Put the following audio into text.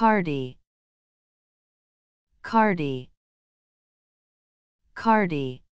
Cardi. Cardi. Cardi.